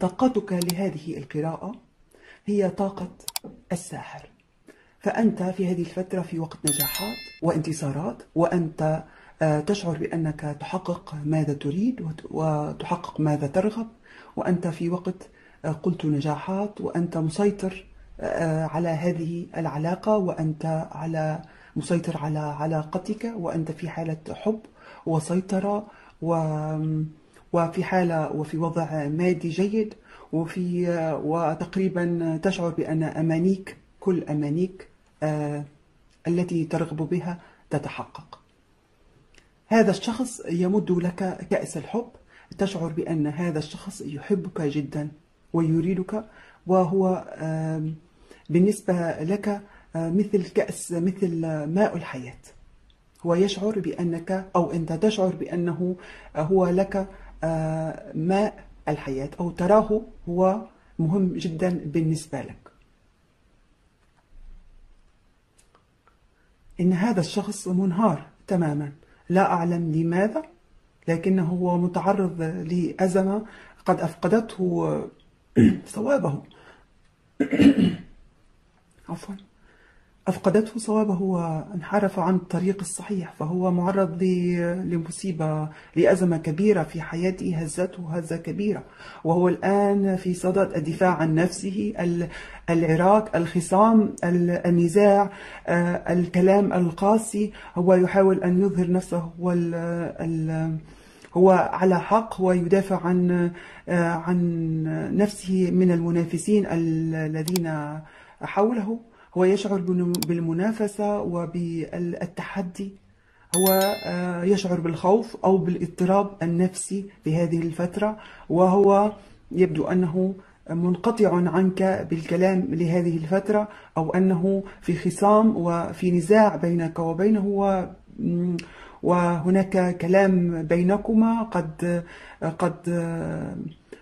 طاقتك لهذه القراءة هي طاقة الساحر. فأنت في هذه الفترة في وقت نجاحات وانتصارات وأنت آه، تشعر بأنك تحقق ماذا تريد وتحقق ماذا ترغب وأنت في وقت آه، قلت نجاحات وأنت مسيطر آه، على هذه العلاقة وأنت على مسيطر على علاقتك وأنت في حالة حب وسيطرة و وفي حالة وفي وضع مادي جيد وفي وتقريبا تشعر بأن أمانيك كل أمانيك آه، التي ترغب بها تتحقق. هذا الشخص يمد لك كأس الحب تشعر بأن هذا الشخص يحبك جدا ويريدك وهو بالنسبة لك آه، مثل كأس مثل ماء الحياة. هو يشعر بأنك أو أنت تشعر بأنه هو لك آه، ماء الحياة أو تراه هو مهم جدا بالنسبة لك. إن هذا الشخص منهار تماما. لا أعلم لماذا لكنه هو متعرض لأزمة قد أفقدته صوابه عفوا. أفقدته صوابه وانحرف عن الطريق الصحيح فهو معرض لمصيبة لأزمة كبيرة في حياته هزته هزة كبيرة. وهو الآن في صدد الدفاع عن نفسه العراك الخصام النزاع آه، الكلام القاسي. هو يحاول أن يظهر نفسه هو هو على حق ويدافع عن آه، عن نفسه من المنافسين الذين حوله. هو يشعر بالمنافسة وبالتحدي. هو آه، يشعر بالخوف أو بالاضطراب النفسي في هذه الفترة وهو يبدو أنه منقطع عنك بالكلام لهذه الفترة أو أنه في خصام وفي نزاع بينك وبينه وهناك كلام بينكما قد قد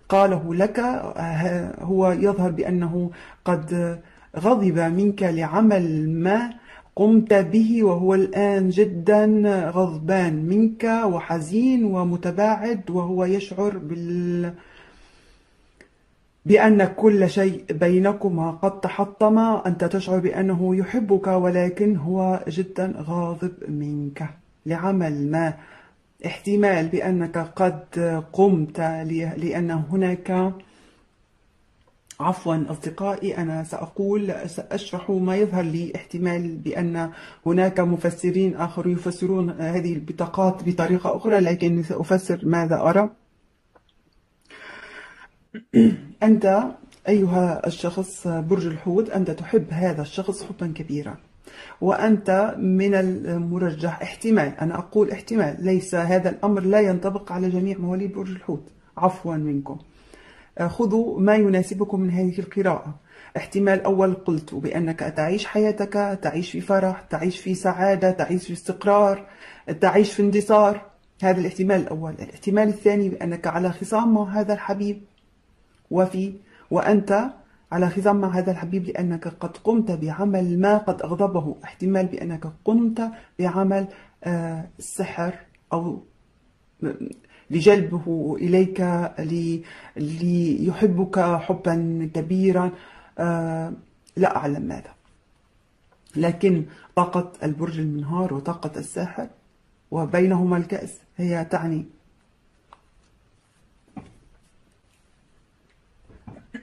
قاله لك. هو يظهر بأنه قد غضب منك لعمل ما قمت به وهو الآن جدا غضبان منك وحزين ومتباعد وهو يشعر بال بأن كل شيء بينكما قد تحطم أنت تشعر بأنه يحبك ولكن هو جدا غاضب منك. لعمل ما احتمال بأنك قد قمت لأن هناك عفوا أصدقائي أنا سأقول سأشرح ما يظهر لي احتمال بأن هناك مفسرين آخرون يفسرون هذه البطاقات بطريقة أخرى لكن سأفسر ماذا أرى. أنت أيها الشخص برج الحوت أنت تحب هذا الشخص حبا كبيرا وأنت من المرجح. احتمال أنا أقول احتمال ليس هذا الأمر لا ينطبق على جميع مواليد برج الحوت. عفوا منكم. خذوا ما يناسبكم من هذه القراءة. احتمال أول قلت بأنك تعيش حياتك تعيش في فرح تعيش في سعادة تعيش في استقرار تعيش في اندثار هذا الاحتمال الأول. الاحتمال الثاني بأنك على خصام مع هذا الحبيب. وفي وأنت على خصام مع هذا الحبيب لأنك قد قمت بعمل ما قد أغضبه. احتمال بأنك قمت بعمل آه، سحر أو لجلبه إليك ليحبك حبا كبيرا. آه، لا أعلم ماذا. لكن طاقة البرج المنهار وطاقة الساحر وبينهما الكأس هي تعني.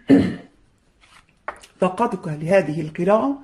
طاقتك لهذه القراءة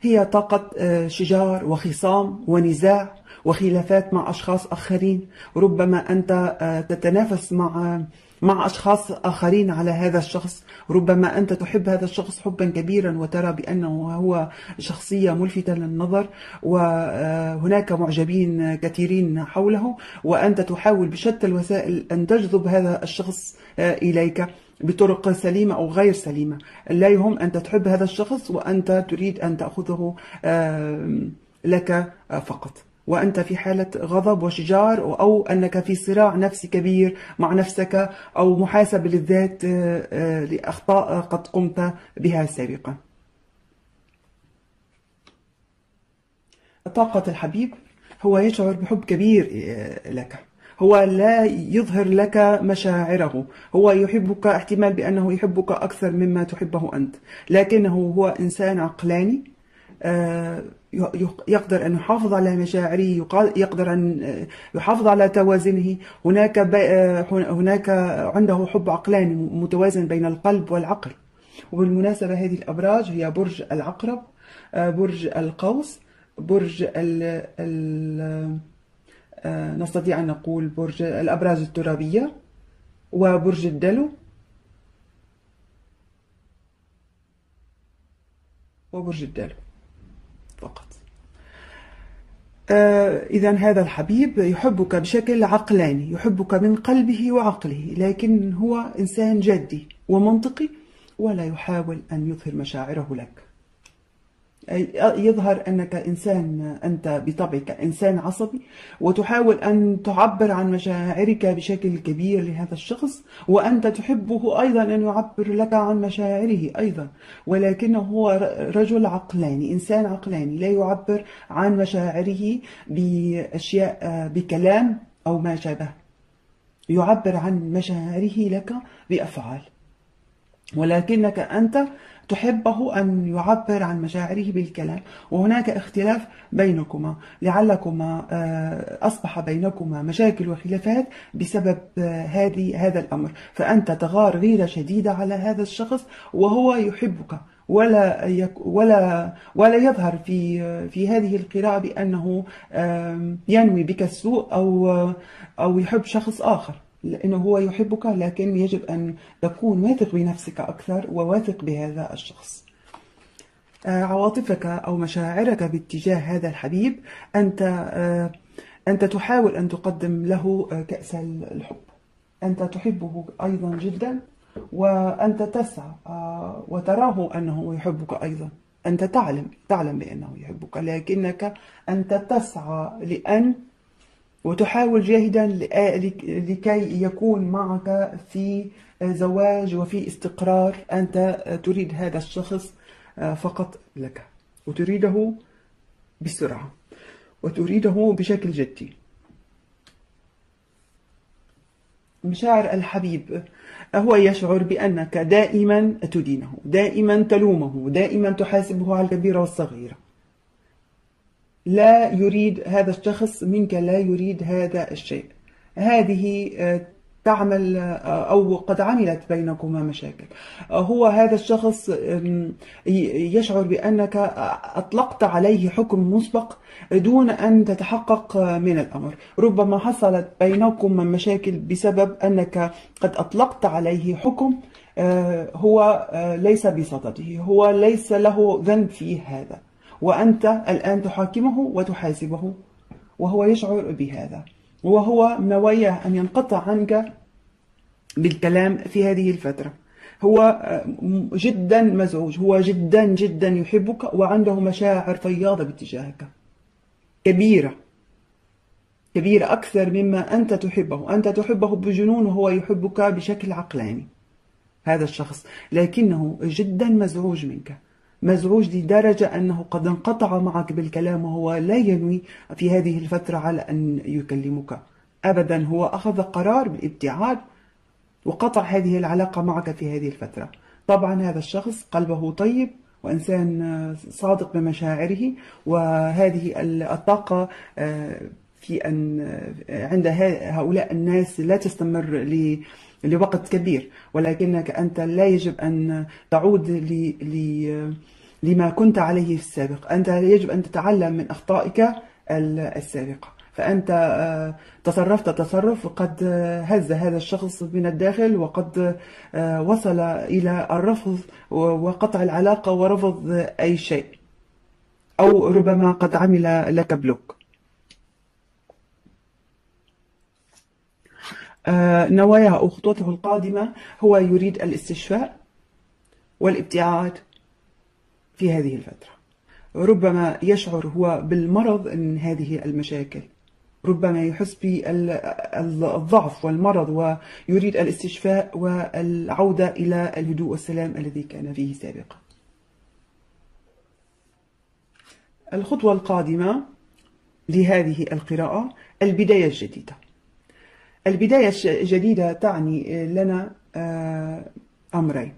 هي طاقة آه، شجار وخصام ونزاع. وخلافات مع أشخاص آخرين. ربما أنت آه، تتنافس مع مع أشخاص آخرين على هذا الشخص. ربما أنت تحب هذا الشخص حبا كبيرا وترى بأنه هو شخصية ملفتة للنظر وهناك معجبين كثيرين حوله وأنت تحاول بشتى الوسائل أن تجذب هذا الشخص آه، إليك بطرق سليمة أو غير سليمة. لا يهم أنت تحب هذا الشخص وأنت تريد أن تأخذه لك فقط. وأنت في حالة غضب وشجار أو أنك في صراع نفسي كبير مع نفسك أو محاسبة للذات آه، آه، لأخطاء قد قمت بها سابقا. طاقة الحبيب هو يشعر بحب كبير آه، لك. هو لا يظهر لك مشاعره. هو يحبك احتمال بأنه يحبك أكثر مما تحبه أنت. لكنه هو إنسان عقلاني يقدر أن يحافظ على مشاعره يقدر أن يحافظ على توازنه. هناك آه، هناك عنده حب عقلاني متوازن بين القلب والعقل. وبالمناسبة هذه الأبراج هي برج العقرب آه، برج القوس برج ال ال آه، نستطيع أن نقول برج الأبراج الترابية وبرج الدلو. وبرج الدلو. فقط. آه إذا هذا الحبيب يحبك بشكل عقلاني يحبك من قلبه وعقله لكن هو إنسان جدي ومنطقي ولا يحاول أن يظهر مشاعره لك. يظهر أنك إنسان أنت بطبعك إنسان عصبي وتحاول أن تعبر عن مشاعرك بشكل كبير لهذا الشخص وأنت تحبه أيضا أن يعبر لك عن مشاعره أيضا. ولكنه هو رجل عقلاني إنسان عقلاني لا يعبر عن مشاعره بأشياء بكلام أو ما شابه. يعبر عن مشاعره لك بأفعال. ولكنك أنت تحبه أن يعبر عن مشاعره بالكلام. وهناك اختلاف بينكما. لعلكما آه، أصبح بينكما مشاكل وخلافات بسبب آه، هذه هذا الأمر. فأنت تغار غيرة شديدة على هذا الشخص وهو يحبك. ولا ولا ولا يظهر في في هذه القراءة بأنه ينوي بك السوء أو أو يحب شخص آخر. لأنه هو يحبك لكن يجب أن تكون واثق بنفسك أكثر وواثق بهذا الشخص. آه، عواطفك أو مشاعرك باتجاه هذا الحبيب أنت آه، أنت تحاول أن تقدم له آه، كأس الحب. أنت تحبه أيضا جدا وأنت تسعى وتراه أنه يحبك أيضا. أنت تعلم تعلم بأنه يحبك لكنك أنت تسعى لأن وتحاول جاهدا لكي يكون معك في زواج وفي استقرار. أنت تريد هذا الشخص فقط لك. وتريده بسرعة. وتريده بشكل جدي. مشاعر الحبيب هو يشعر بأنك دائما تدينه دائما تلومه دائما تحاسبه على الكبيرة والصغيرة. لا يريد هذا الشخص منك لا يريد هذا الشيء. هذه آه، تعمل آه، أو قد عملت بينكما مشاكل. آه، هو هذا الشخص يشعر بأنك أطلقت عليه حكم مسبق دون أن تتحقق من الأمر. ربما حصلت بينكم مشاكل بسبب أنك قد أطلقت عليه حكم هو ليس بصدده هو ليس له ذنب في هذا. وأنت الآن تحاكمه وتحاسبه وهو يشعر بهذا. وهو نواياه أن ينقطع عنك بالكلام في هذه الفترة. هو جدا مزعوج. هو جدا جدا يحبك وعنده مشاعر فياضة باتجاهك. كبيرة. كبيرة أكثر مما أنت تحبه. أنت تحبه بجنون وهو يحبك بشكل عقلاني. هذا الشخص. لكنه جدا مزعوج منك. مزعوج لدرجة أنه قد انقطع معك بالكلام وهو لا ينوي في هذه الفترة على أن يكلمك. أبدا هو أخذ قرار بالابتعاد وقطع هذه العلاقة معك في هذه الفترة. طبعا هذا الشخص قلبه طيب وإنسان صادق بمشاعره وهذه الطاقة آه، في أن آه، عند هؤلاء الناس لا تستمر لوقت كبير. ولكنك أنت لا يجب أن تعود لما كنت عليه في السابق. أنت يجب أن تتعلم من أخطائك السابقة. فأنت آه، تصرفت تصرف قد هز هذا الشخص من الداخل وقد آه، وصل إلى الرفض وقطع العلاقة ورفض أي شيء. أو ربما قد عمل لك بلوك. نواياه أو خطوته القادمة هو يريد الاستشفاء والابتعاد في هذه الفترة. ربما يشعر هو بالمرض من هذه المشاكل. ربما يحس بالضعف والمرض ويريد الاستشفاء والعودة إلى الهدوء والسلام الذي كان فيه سابقا. الخطوة القادمة لهذه القراءة البداية الجديدة. البداية الجديدة تعني لنا أمرين.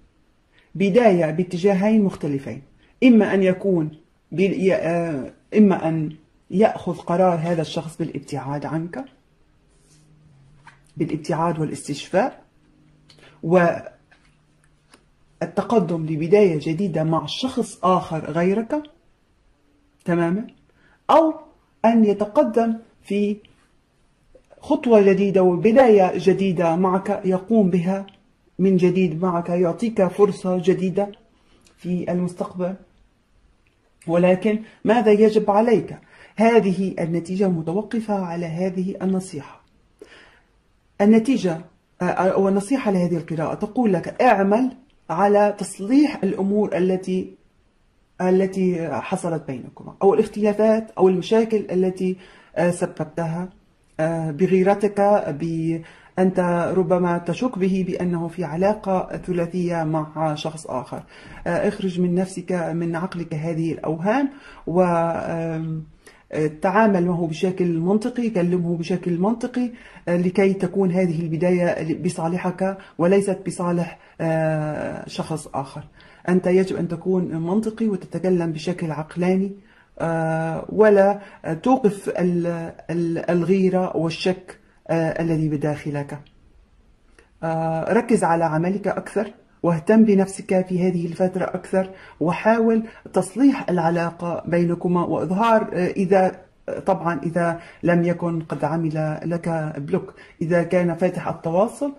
بداية باتجاهين مختلفين. إما أن يكون إما أن يأخذ قرار هذا الشخص بالابتعاد عنك بالابتعاد والاستشفاء والتقدم لبداية جديدة مع شخص آخر غيرك تماما أو أن يتقدم في خطوة جديدة وبداية جديدة معك يقوم بها من جديد معك يعطيك فرصة جديدة في المستقبل. ولكن ماذا يجب عليك؟ هذه النتيجة متوقفة على هذه النصيحة. النتيجة أو النصيحة لهذه القراءة تقول لك اعمل على تصليح الأمور التي التي حصلت بينكما أو الاختلافات أو المشاكل التي سببتها. بغيرتك أنت ربما تشك به بأنه في علاقة ثلاثية مع شخص آخر. اخرج من نفسك من عقلك هذه الأوهام و تعامل معه بشكل منطقي كلمه بشكل منطقي لكي تكون هذه البداية بصالحك وليست بصالح شخص آخر. أنت يجب أن تكون منطقي وتتكلم بشكل عقلاني. ولا توقف الغيرة والشك الذي بداخلك. ركز على عملك أكثر واهتم بنفسك في هذه الفترة أكثر وحاول تصليح العلاقة بينكما وإظهار إذا طبعا إذا لم يكن قد عمل لك بلوك. إذا كان فاتح التواصل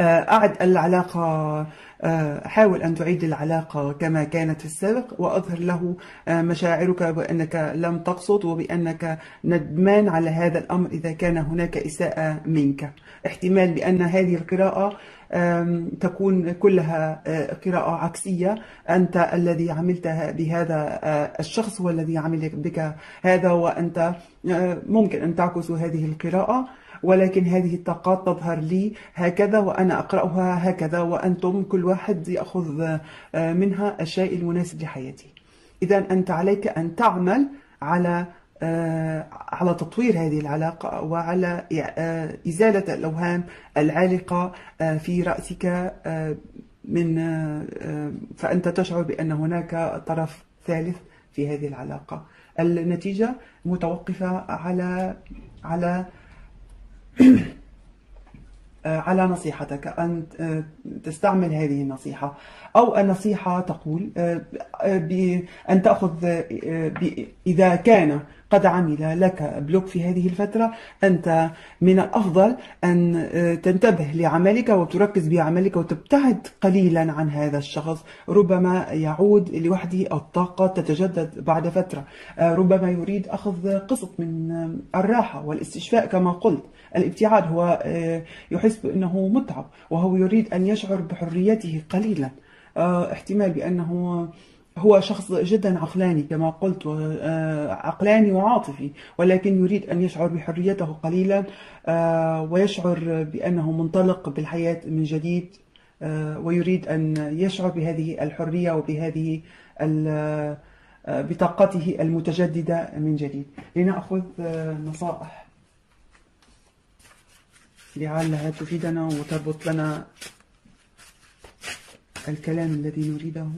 أعد العلاقة آه، حاول أن تعيد العلاقة كما كانت في السابق وأظهر له آه، مشاعرك بأنك لم تقصد وبأنك ندمان على هذا الأمر إذا كان هناك إساءة منك. احتمال بأن هذه القراءة تكون كلها آه، قراءة عكسية. أنت الذي عملت بهذا الشخص هو الذي عمل بك هذا وأنت ممكن أن تعكس هذه القراءة. ولكن هذه الطاقات تظهر لي هكذا وأنا أقرأها هكذا وأنتم كل واحد يأخذ آه، منها الشيء المناسب لحياته إذا أنت عليك أن تعمل على آه، على تطوير هذه العلاقة وعلى آه، إزالة الأوهام العالقة في رأسك من فأنت تشعر بأن هناك طرف ثالث في هذه العلاقة. النتيجة متوقفة على على على نصيحتك أن آه، تستعمل هذه النصيحة أو النصيحة تقول آه، بأن تأخذ إذا كان قد عمل لك بلوك في هذه الفترة أنت من الأفضل أن تنتبه لعملك وتركز بعملك وتبتعد قليلا عن هذا الشخص. ربما يعود لوحده الطاقة تتجدد بعد فترة. ربما يريد أخذ قسط من الراحة والاستشفاء كما قلت. الابتعاد هو يحس بأنه متعب وهو يريد أن يشعر بحريته قليلا. احتمال بأنه هو شخص جدا عقلاني كما قلت آه، عقلاني وعاطفي ولكن يريد أن يشعر بحريته قليلا آه، ويشعر بأنه منطلق بالحياة من جديد آه، ويريد أن يشعر بهذه الحرية وبهذه بطاقته المتجددة من جديد. لنأخذ نصائح. لعلها تفيدنا وتربط لنا الكلام الذي نريده.